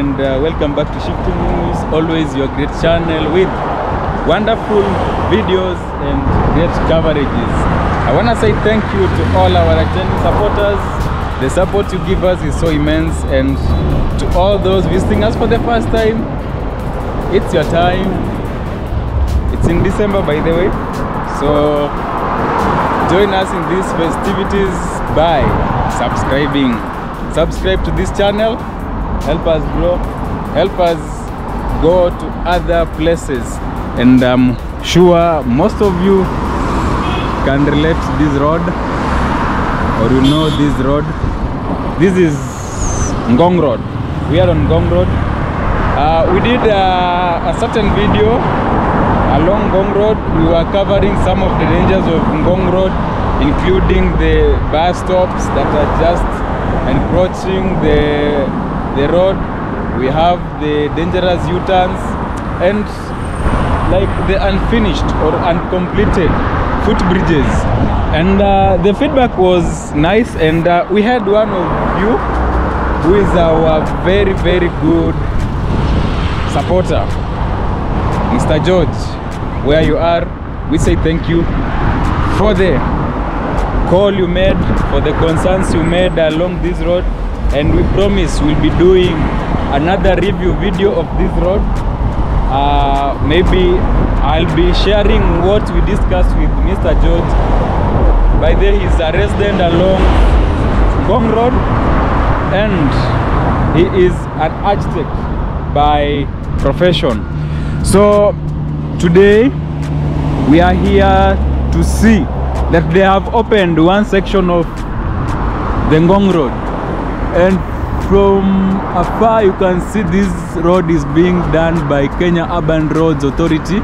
and uh, welcome back to Shifting News. Always your great channel with wonderful videos and great coverages. I want to say thank you to all our returning supporters. The support you give us is so immense, and to all those visiting us for the first time, it's your time. It's in December, by the way, so join us in these festivities by subscribing subscribe to this channel help us grow help us go to other places. And i'm sure most of you can relate this road or you know this road. This is ngong road. We are on ngong road. Uh, we did uh, a certain video along Ngong Road. We were covering some of the dangers of Ngong Road, including the bus stops that are just encroaching the, the road. We have the dangerous U-turns and like the unfinished or uncompleted footbridges. And uh, the feedback was nice and uh, we had one of you who is our very, very good supporter. Mr. George, where you are, we say thank you for the call you made, for the concerns you made along this road, and we promise we'll be doing another review video of this road. Uh, maybe I'll be sharing what we discussed with Mr. George. By the he's a resident along Gong Road, and he is an architect by profession. So today we are here to see that they have opened one section of the Ngong Road and from afar you can see this road is being done by Kenya Urban Roads Authority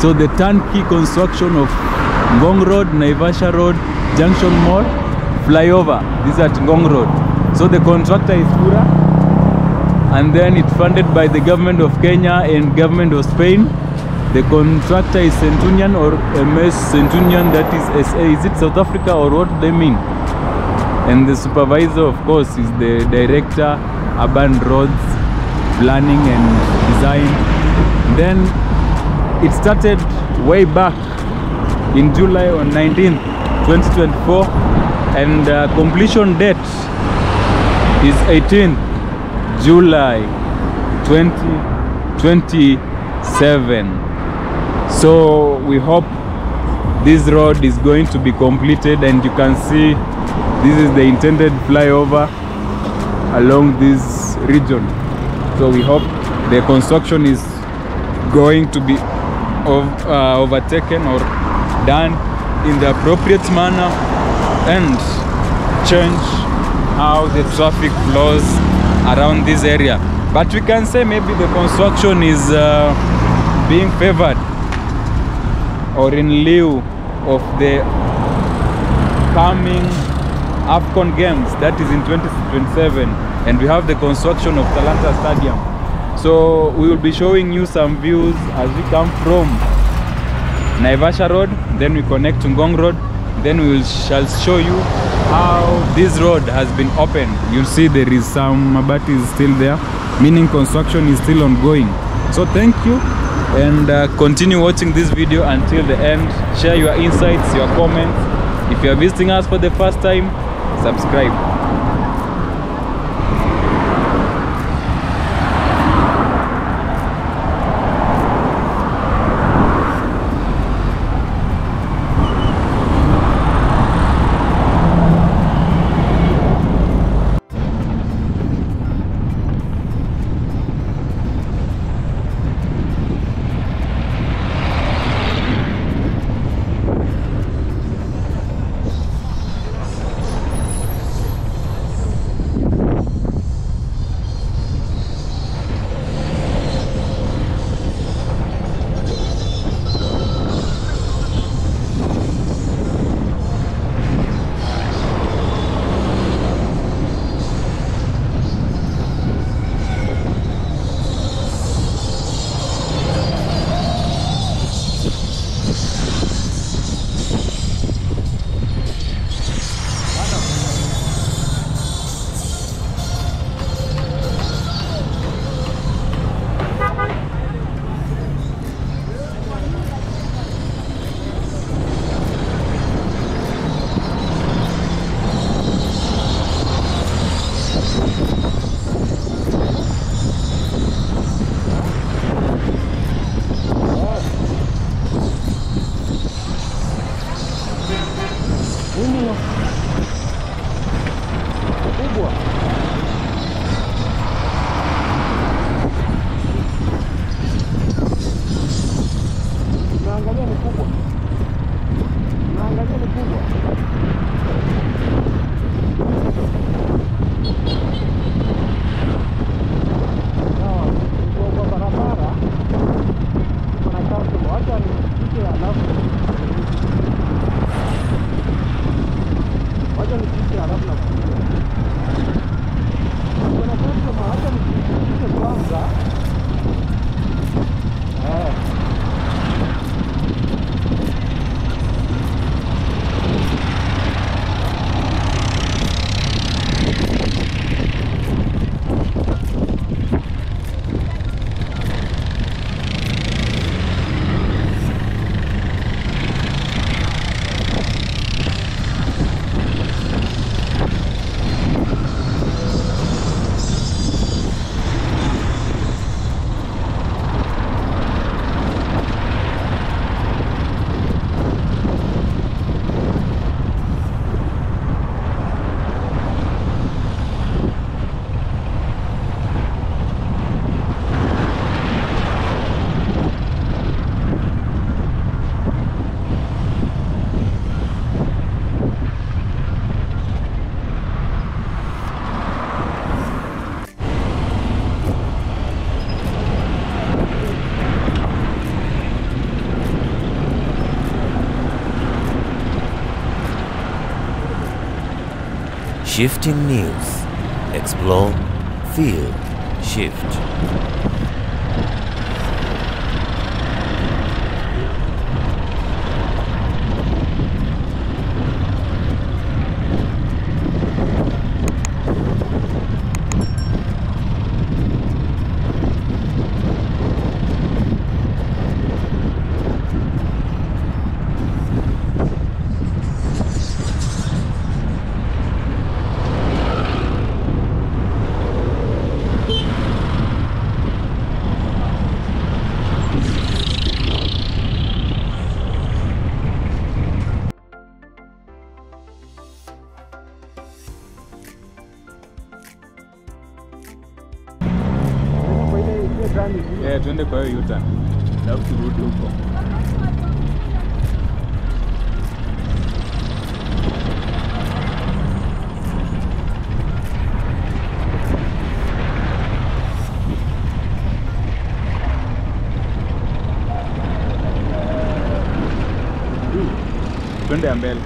so the turnkey construction of Ngong Road, Naivasha Road, Junction Mall, flyover this is at Ngong Road so the contractor is Pura and then it's funded by the government of Kenya and government of Spain. The contractor is Centunion or MS Centunion, that is SA. Is it South Africa or what they mean? And the supervisor, of course, is the director, urban roads, planning and design. Then it started way back in July on 19th, 2024, and uh, completion date is 18th July 2027 so we hope this road is going to be completed and you can see this is the intended flyover along this region. So we hope the construction is going to be uh, overtaken or done in the appropriate manner and change how the traffic flows around this area. But we can say maybe the construction is uh, being favored or in lieu of the coming AFCON games that is in 2027 and we have the construction of Talanta Stadium. So we will be showing you some views as we come from Naivasha Road then we connect to Ngong Road then we shall show you how this road has been opened. You'll see there is some mabati still there meaning construction is still ongoing. So thank you and uh, continue watching this video until the end. Share your insights your comments. If you are visiting us for the first time subscribe Shifting News. Explore, feel, shift. Eh, tuende kwa hiyo U-turn. Alafu turudi huko. Twende ya mbele.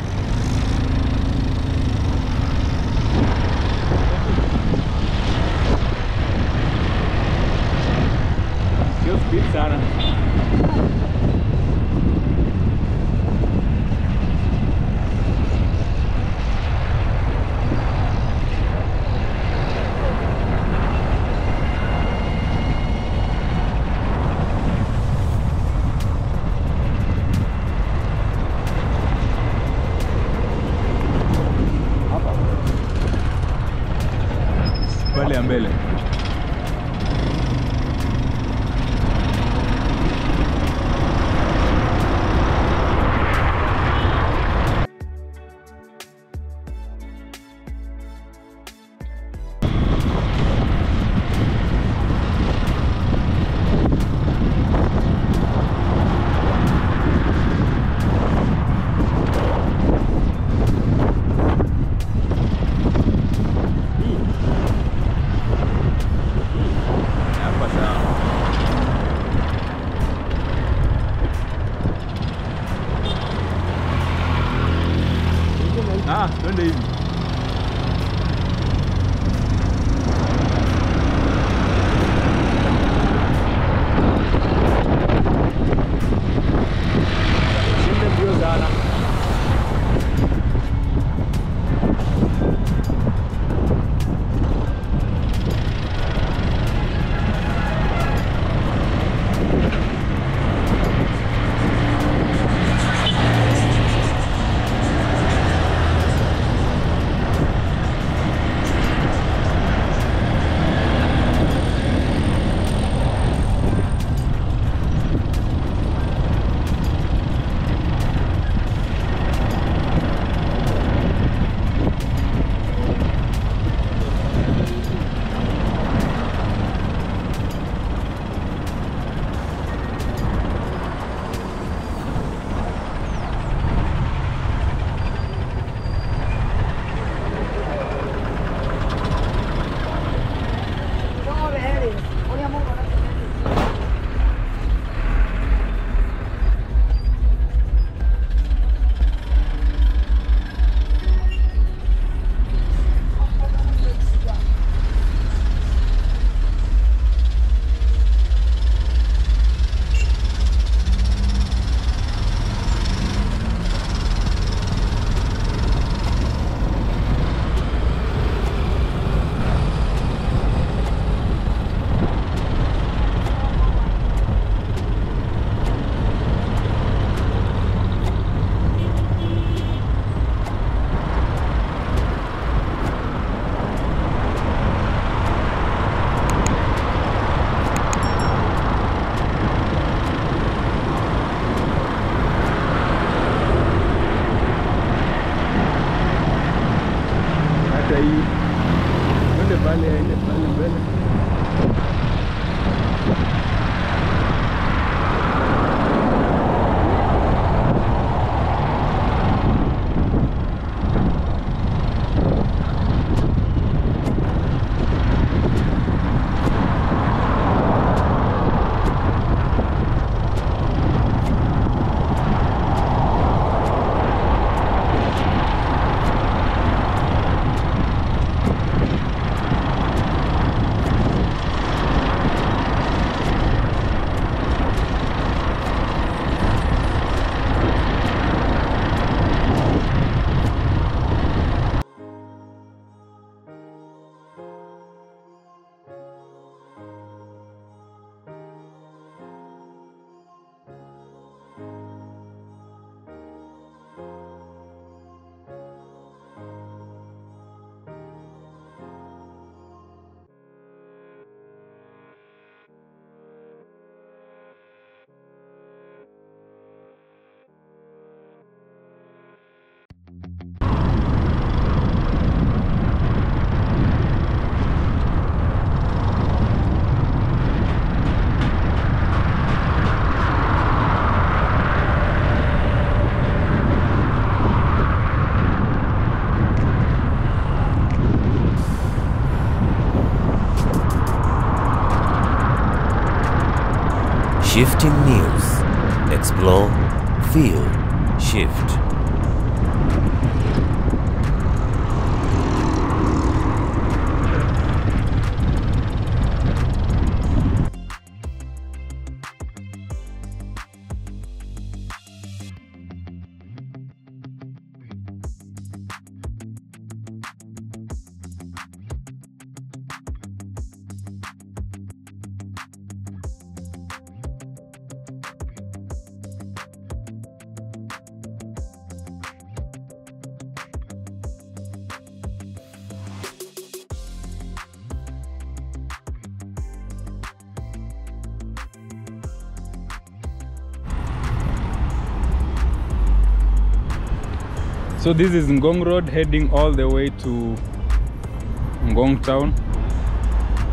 Shifting News. Explore, feel, shift. So this is Ngong Road heading all the way to Ngong Town.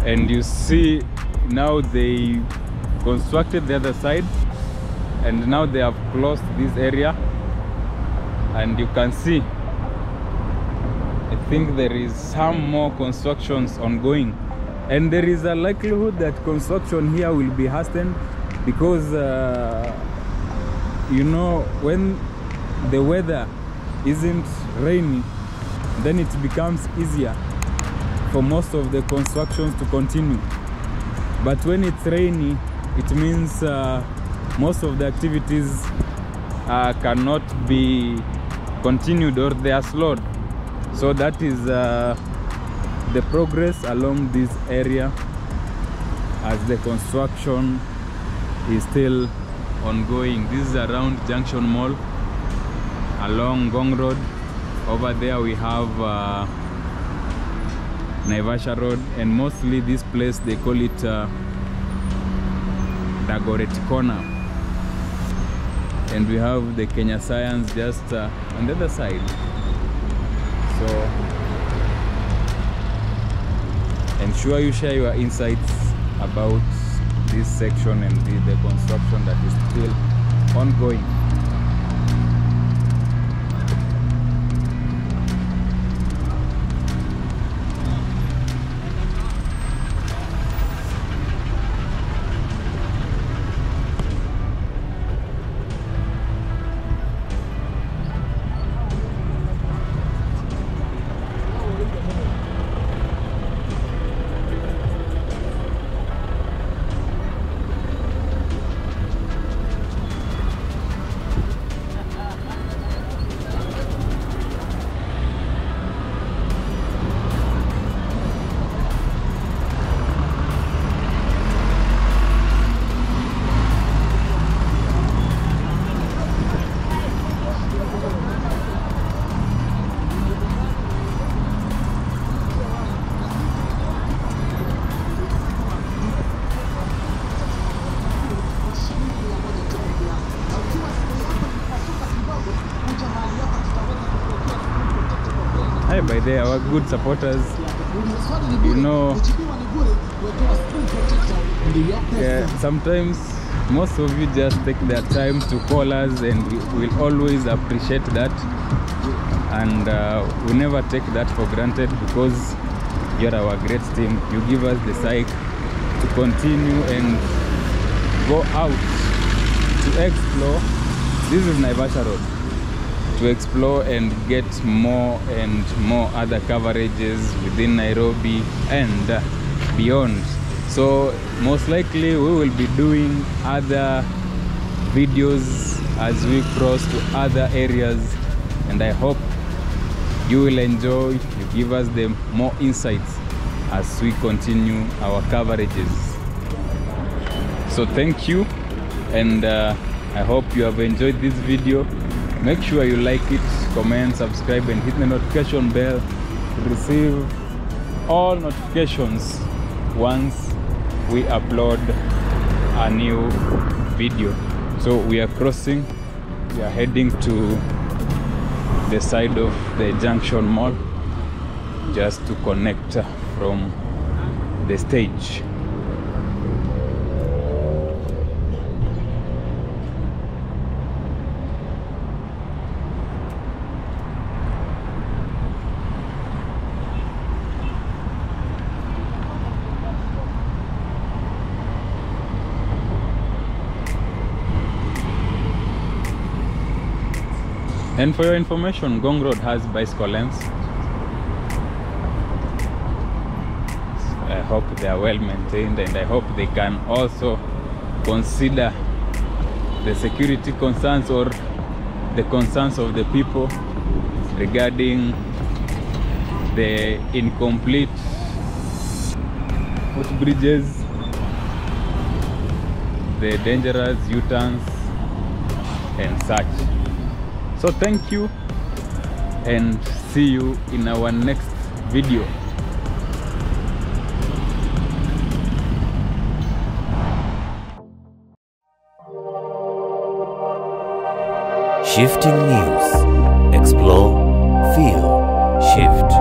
And you see now they constructed the other side. And now they have closed this area. And you can see I think there is some more constructions ongoing. And there is a likelihood that construction here will be hastened because uh, you know when the weather isn't rainy then it becomes easier for most of the constructions to continue. But when it's rainy it means uh, most of the activities uh, cannot be continued or they are slowed. So that is uh, the progress along this area as the construction is still ongoing. This is around junction mall along Ngong Road. Over there we have uh, Naivasha Road and mostly this place they call it uh, Dagoretti Corner. And we have the Kenya Science just uh, on the other side. So ensure you share your insights about this section and the, the construction that is still ongoing. Hi, by there, our good supporters. You know, yeah, sometimes most of you just take their time to call us, and we'll always appreciate that. And uh, we never take that for granted because you're our great team. You give us the psych to continue and go out to explore. This is Naivasha Road to explore and get more and more other coverages within Nairobi and beyond. So most likely we will be doing other videos as we cross to other areas and I hope you will enjoy, you give us the more insights as we continue our coverages. So thank you and uh, I hope you have enjoyed this video make sure you like it comment subscribe and hit the notification bell to receive all notifications once we upload a new video. So we are crossing we are heading to the side of the junction mall just to connect from the stage And for your information, Ngong Road has bicycle lanes. I hope they are well maintained and I hope they can also consider the security concerns or the concerns of the people regarding the incomplete footbridges, the dangerous U-turns and such so thank you and see you in our next video Shifting News. Explore, feel, shift.